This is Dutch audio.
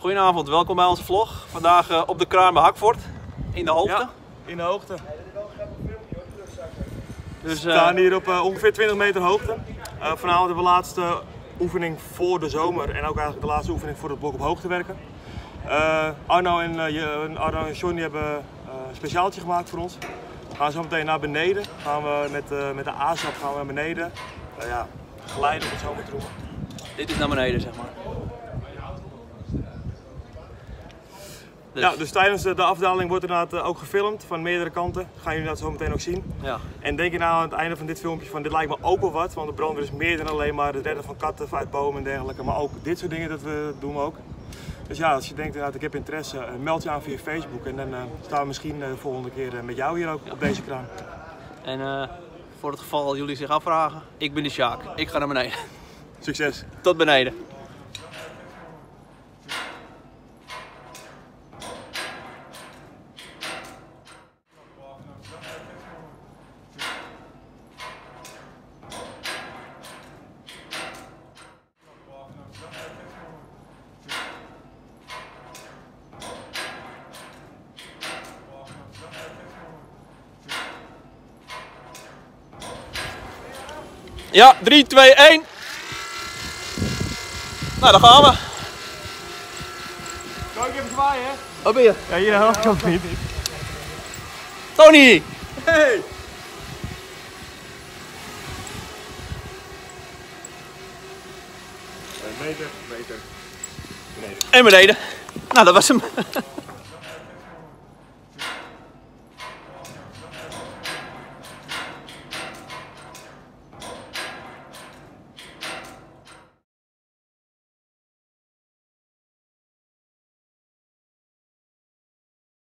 Goedenavond, welkom bij onze vlog. Vandaag uh, op de Kruin bij Hakvoort, in de hoogte. Ja, in de hoogte. Dus, We staan hier op uh, ongeveer 20 meter hoogte. Vanavond hebben we de laatste oefening voor de zomer en ook eigenlijk de laatste oefening voor het blok op hoogte werken. Arno, en, Arno en Johnny hebben een speciaaltje gemaakt voor ons. We gaan zo meteen naar beneden. Gaan we met, met de ASAP gaan we naar beneden. ja, glijden op het zo moeten noemen. Dit is naar beneden, zeg maar. Dus. Ja, dus tijdens de afdaling wordt inderdaad eh, ook gefilmd van meerdere kanten. Dat gaan jullie dat zo meteen ook zien. Ja. En denk je nou aan het einde van dit filmpje van dit lijkt me ook wel wat. Want de brandweer is meer dan alleen maar het redden van katten uit bomen en dergelijke. Maar ook dit soort dingen, dat we, doen we ook. Dus ja, als je denkt, inderdaad, ik heb interesse, eh, meld je aan via Facebook. En dan uh, staan we misschien de volgende keer met jou hier ook op deze kraan. En voor het geval jullie zich afvragen, ik ben de Sjaak. Ik ga naar beneden. Succes. Tot beneden. Ja, 3, 2, 1. Nou, dan gaan we. Kan ik even zwaaien, hè? Waar ben je? Ja, hier help ik ook niet. Tony! Hey! Meter, meter. Beneden. En beneden. Nou, dat was hem.